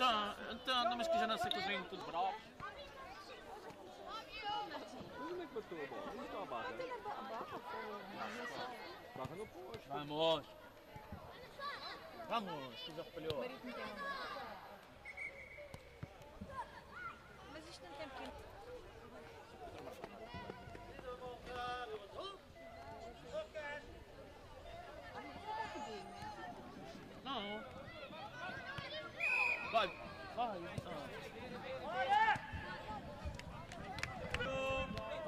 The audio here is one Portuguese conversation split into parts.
Então, então, mas que já não sei tudo bravo. Que? Barra no posto. Vamos. Vamos, falhou. marido me tem um. Mas isto não tem pequeno. Não. Vai, vai.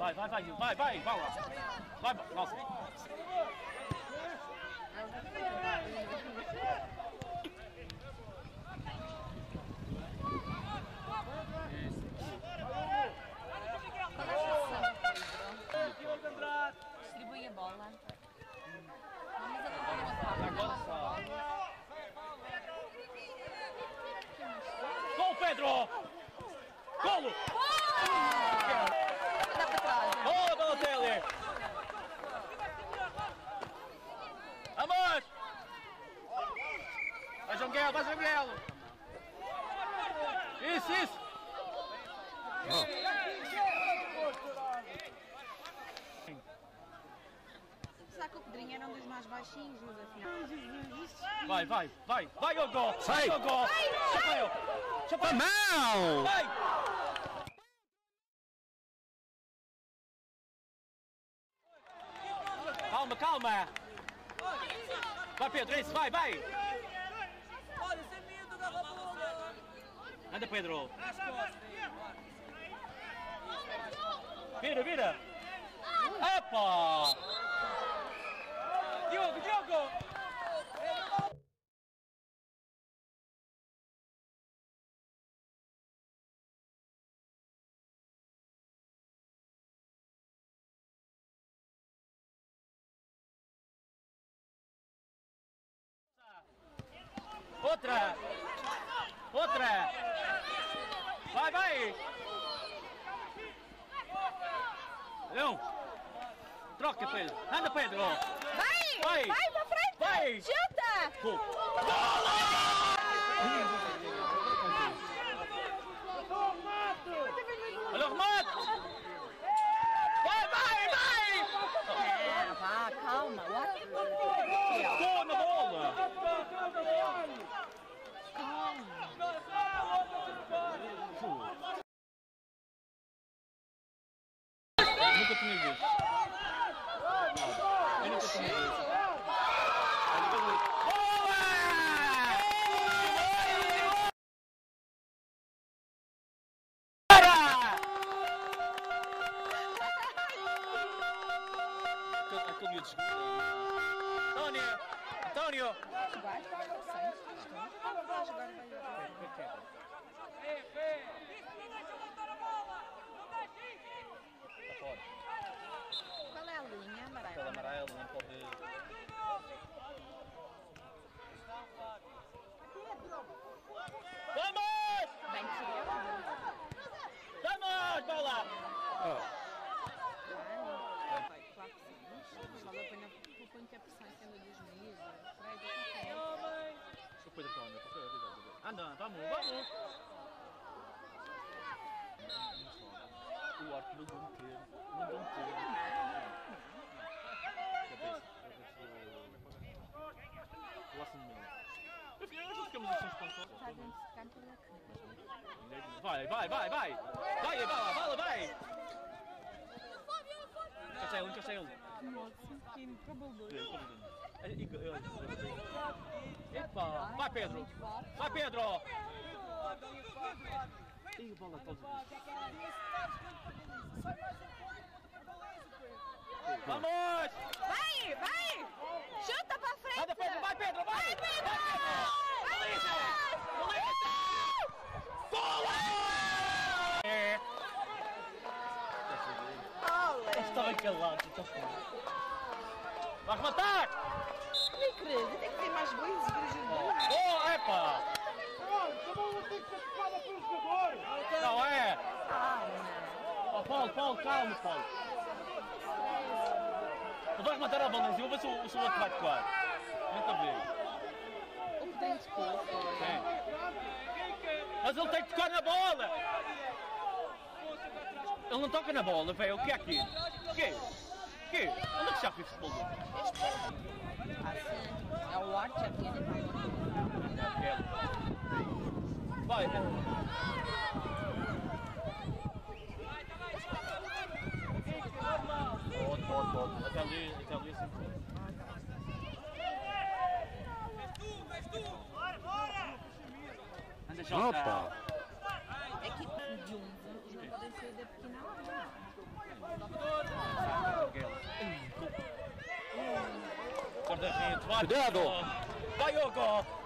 Vai, vai, vai, vai, vai, vai. Vai, nossa. Distribui a bola. Vamos a só. Gol, Pedro! Golo! Dá para trás. Boa, Balotelli! Vamos! Vai, João Miguel, vai, Miguel! Isso, isso! Será que o Pedrinho era um dos mais baixinhos, mas afinal. Vai, vai, vai, vai, o gol! Sai. Vai, o gol! Chapéu! Chapéu! Mão! Vai! Calma, calma! Vai, Pedro, isso, vai, vai! Anda, Pedro! Vira, vira! Epa! Diogo, Diogo! Outra! Outra! Vai! Leão! Troca, Pedro! Anda, Pedro! Vai! Vai! Vai para frente! Vai! Chuta! Gol! Avisar. Anda, vamos, vamos! O arco não vão ter. Não vão ter. Cabeça. Lá se não. Eu fiquei, nós ficamos assim espantosos. Dentro de campo da cama. Vai, vai, vai, vai! Vai, bala, bala, vai! Encaixa ele, encaixa ele. Epa! Vai, Pedro! Vai, Pedro! Ih, a bola toda. Vamos! Vai, vai! Chuta para frente! Anda, Pedro! Vai, Pedro! Vai! Vai, Pedro! Vai, Pedro! Polícia! Bola! É. Estava calado, está Vai rematar! Não credo, tem que ter mais gols e gols Oh, epa! Pronto, não tem que ser tocada pelo jogador! Não é! Oh, Paulo, Paulo, calma, Paulo! Ele vais rematar a bola eu vou ver se o, se outro vai tocar. Tenta ver. O que tem de É. Mas ele tem que tocar na bola! Ele não toca na bola, velho, o que é aquilo? O que é? Şakir. Alık Şakir futbolcu. Ya var çapiyen. Vay. Doğru, doğru, doğru. İtalya, İtalya. Hoppa. Cuidado! Vai o gol!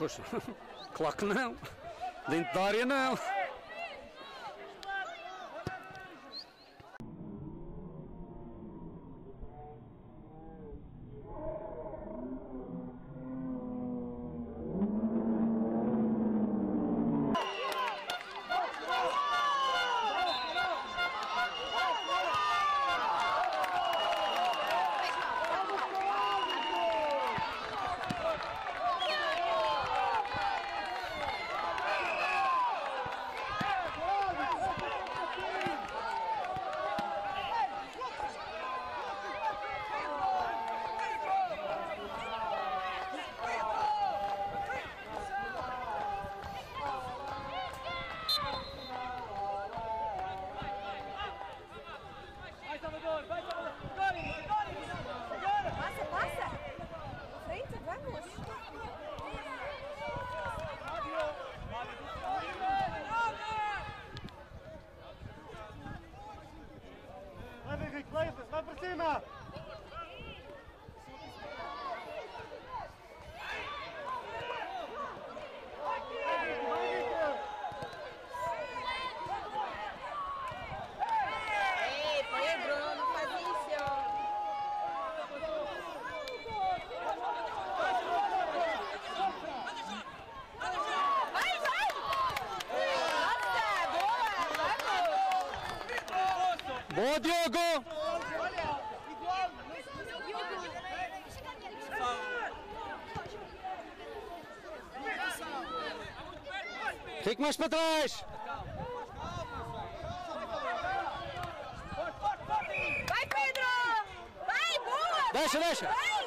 Poxa, claro que não. Dentro da área não. Ô Diogo! Fique mais para trás! Vai Pedro! Vai, boa! Deixa, deixa! Vai.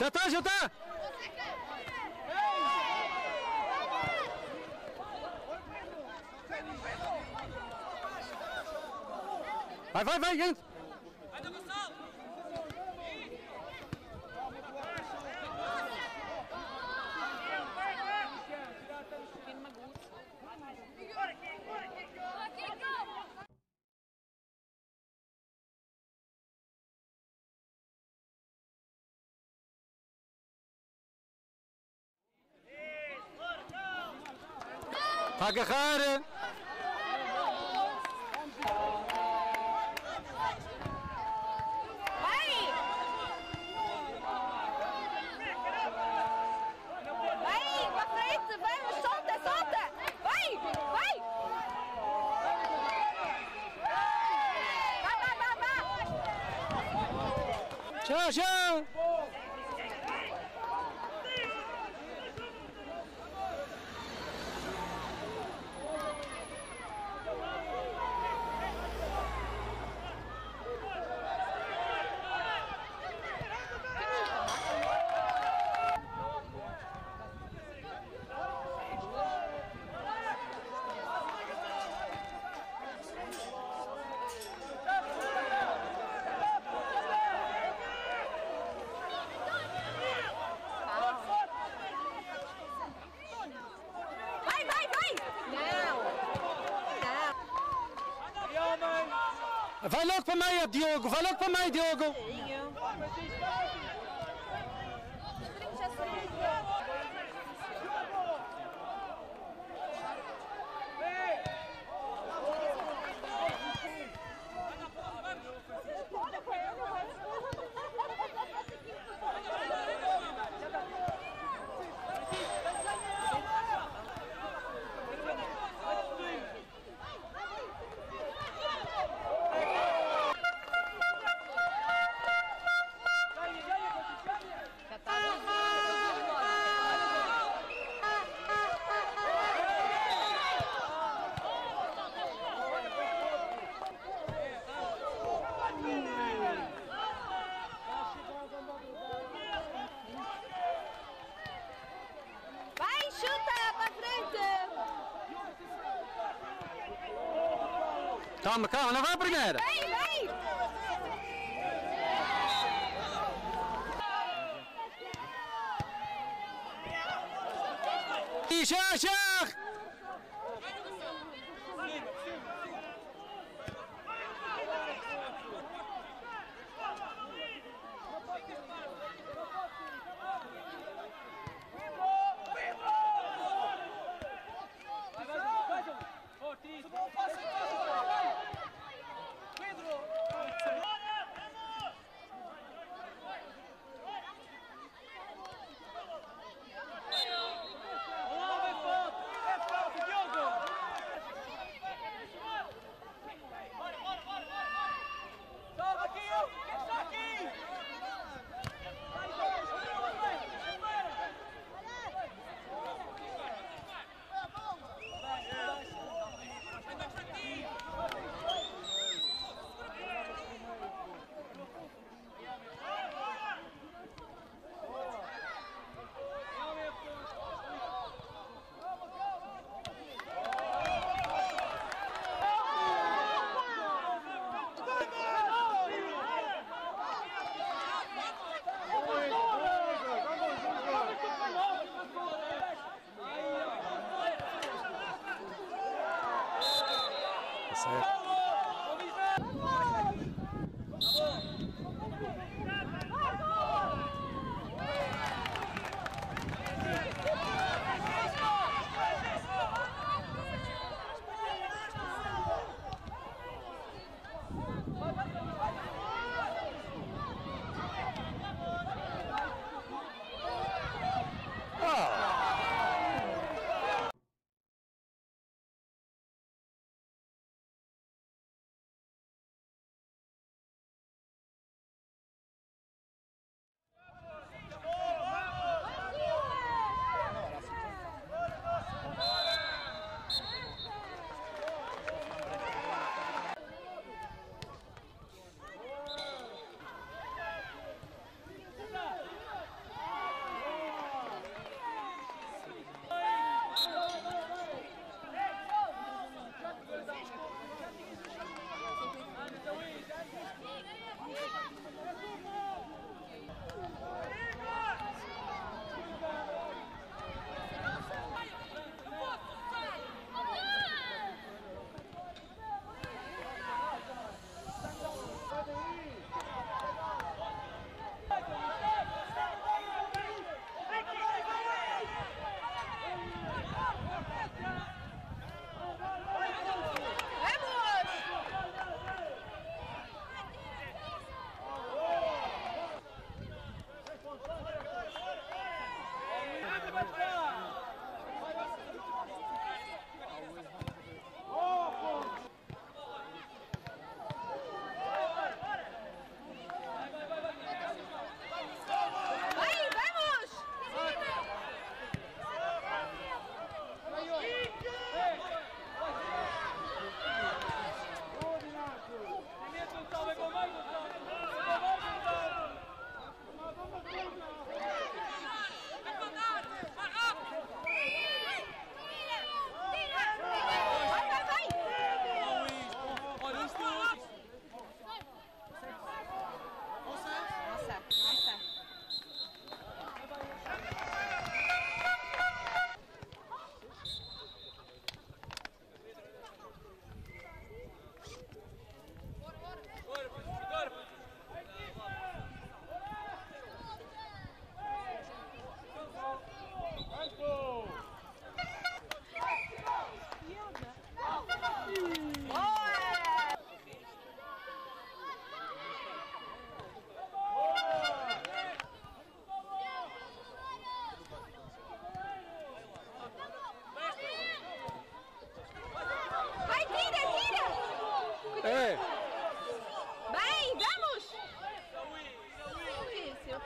Jantar, jantar! Vai, vai, vai, gente! agarrar. Vai! Vai, para frente, vamos, solta, solta! Vai, vai! Vai, vai, vai, vai! Tchau, tchau! para meia, Diogo! Vai logo para Diogo! Calma, calma, não vai a primeira. Vem, vem! E já, já!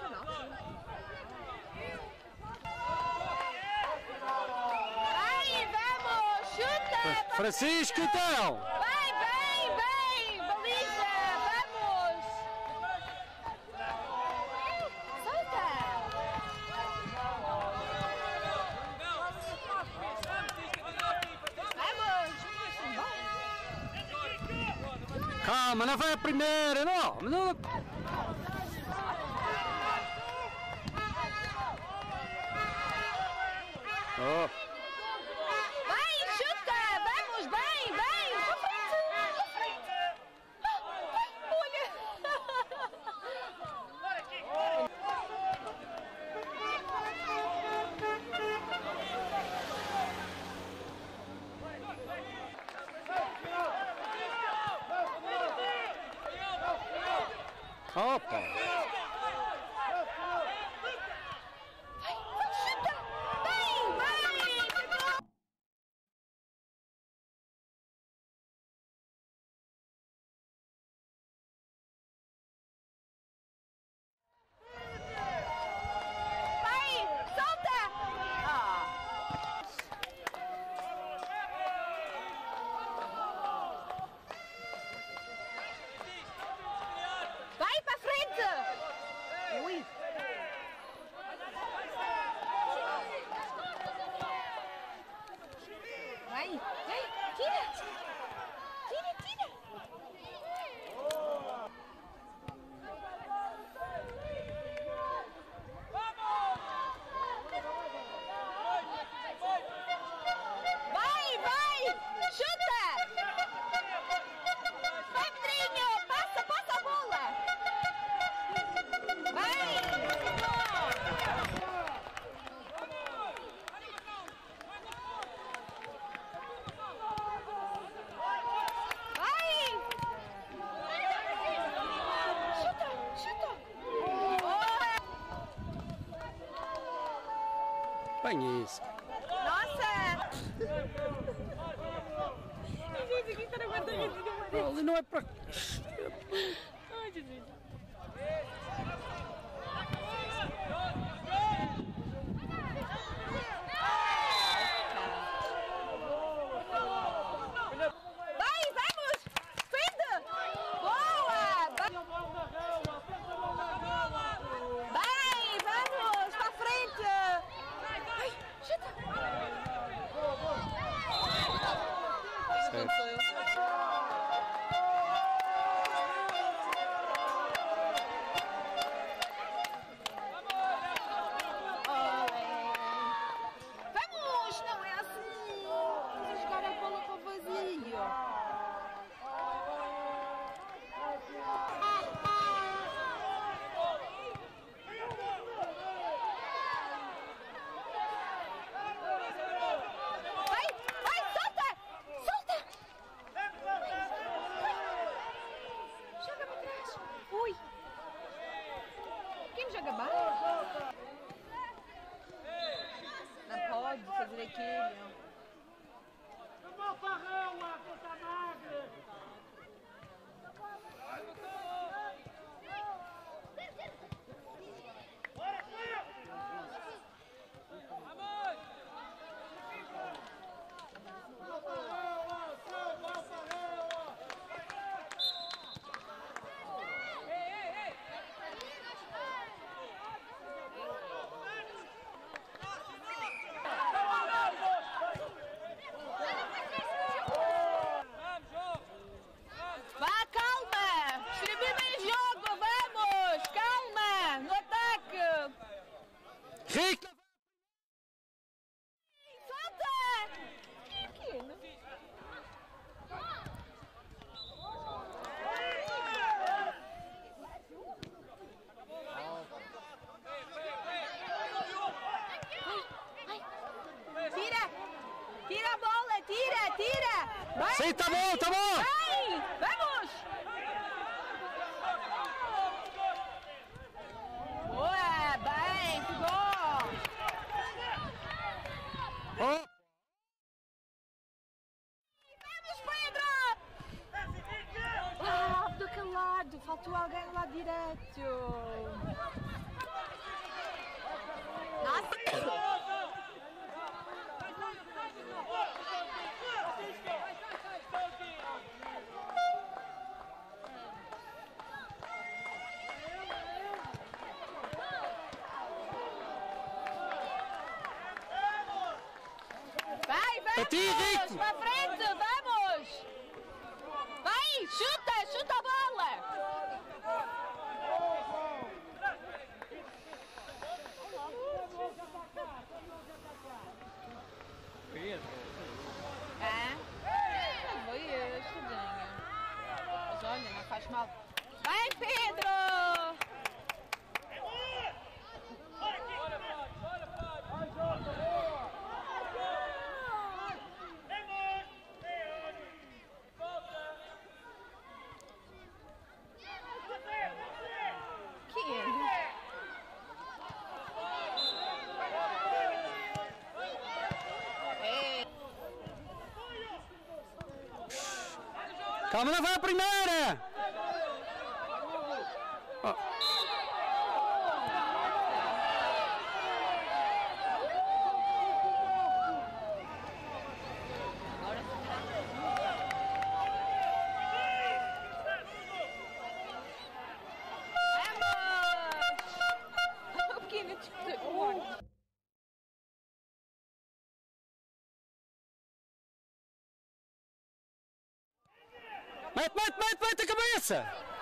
Vai, vamos! Chuta! Francisco então! Vai, bem, bem! Baliza! Vamos! Solta! Vamos! Mas não foi a primeira, não. não... Oh, não é para. Vamos, Rico! Para frente, vamos! Vai, chuta, chuta a bola! Pedro! É? Foi estudinho. Mas olha, não faz mal. Vai, Pedro! Calma, não vai a primeira! Mete, mete, mete, mete a cabeça!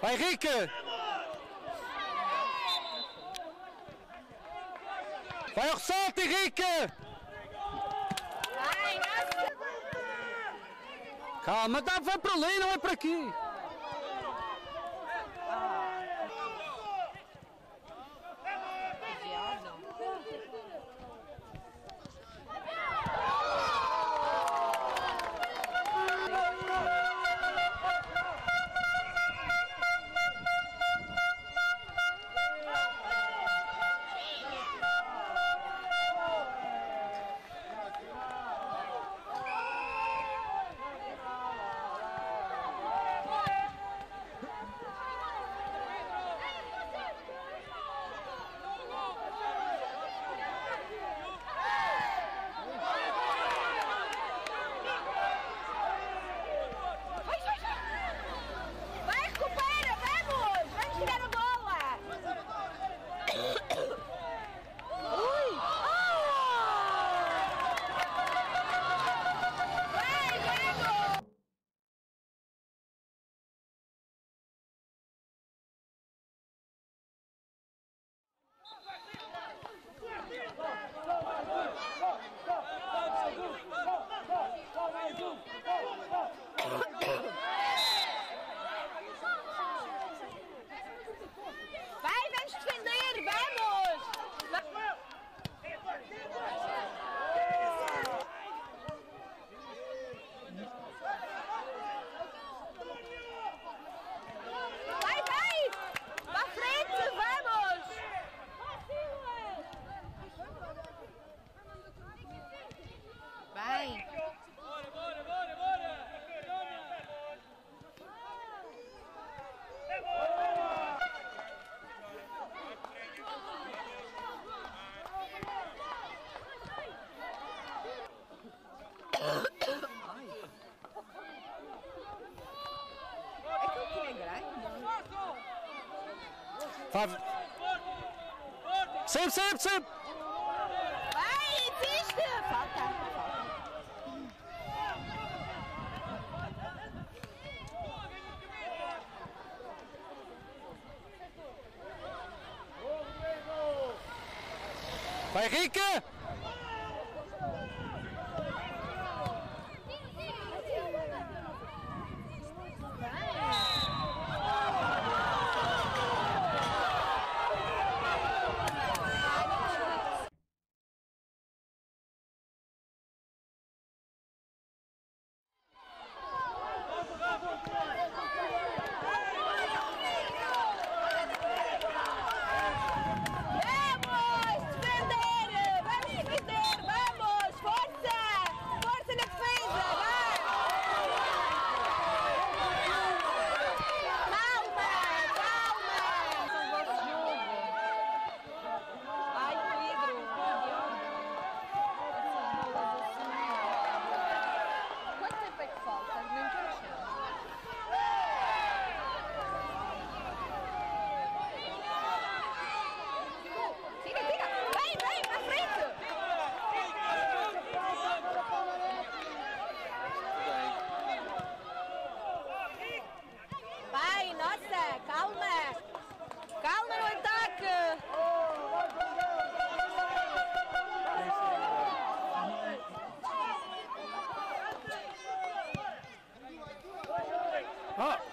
Bij Rieke. Bij Oxanti Rieke. Calma, dá, vai para ali, não é para aqui. Five. Save, save, save. up.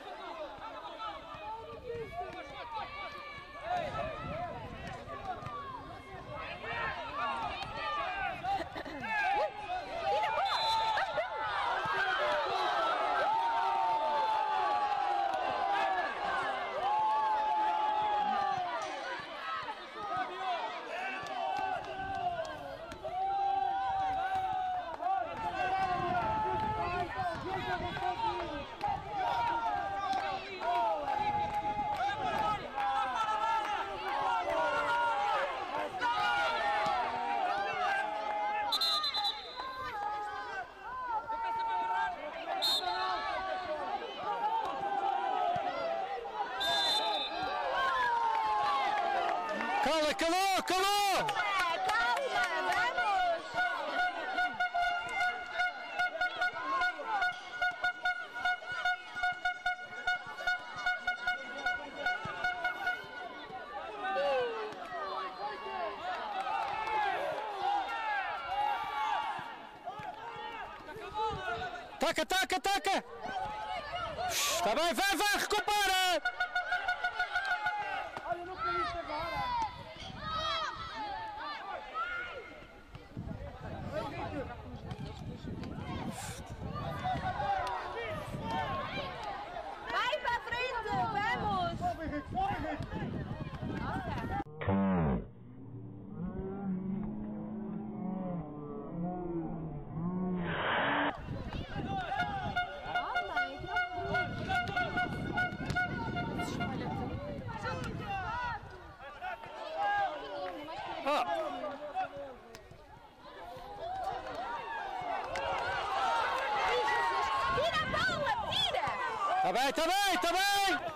Taca, taca, taca! Está bem, vai, vai, recupera! Olha, não caíste agora. Vai pra frente, vamos! Sobe, Henrique, sobe, Henrique. Ah, Tira a bola, tira! está bem, está bem, está bem!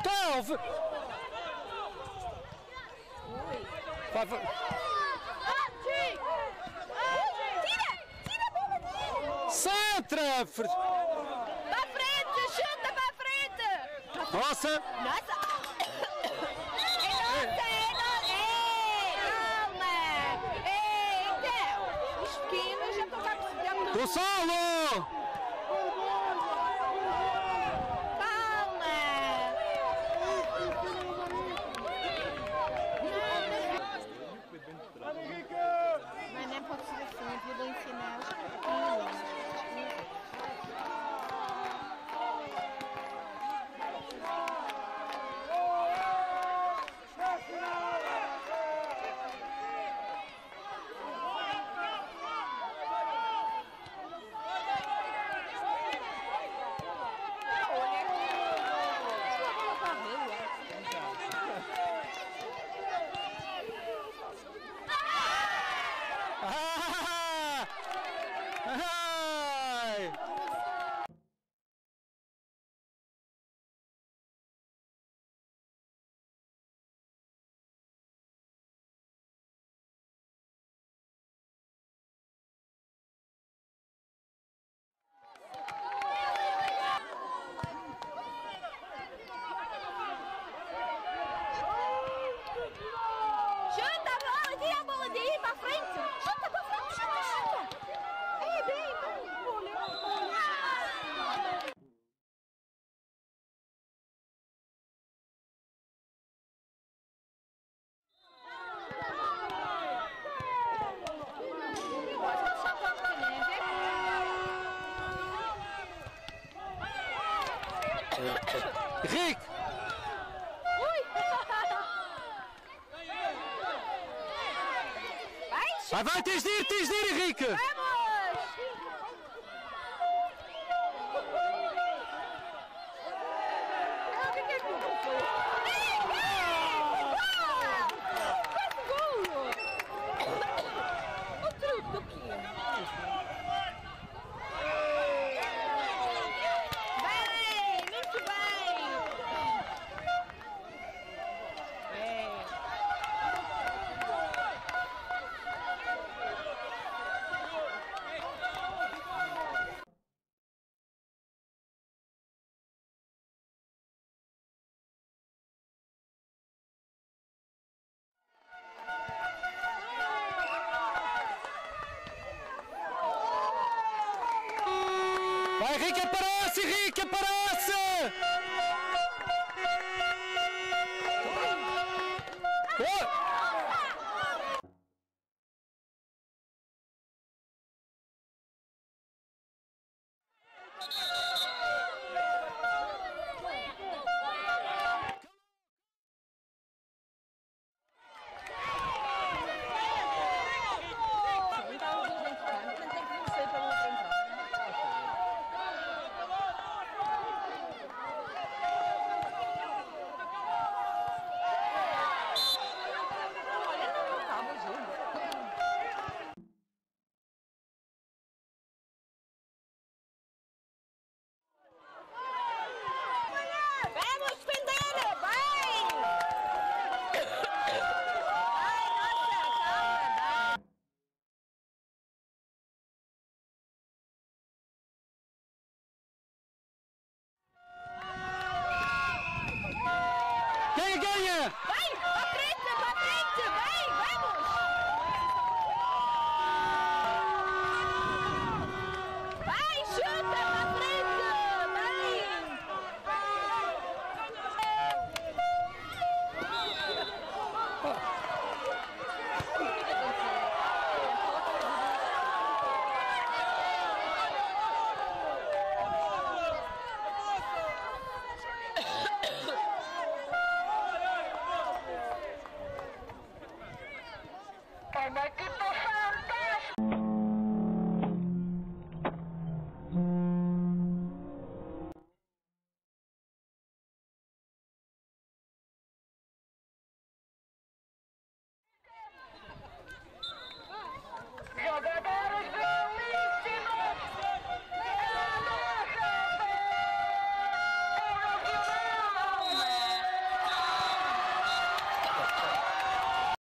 Então, v- vai, vai. Tira! Tira a bola dele! Centra! Fr- Pra frente, chuta pra frente! Nossa! Nossa! É nossa, é nossa! Ei, calma! Ei, então! Os pequenos já estão cá dentro do... Gonçalo! Vai, tens de ir, tens de ir, Henrique!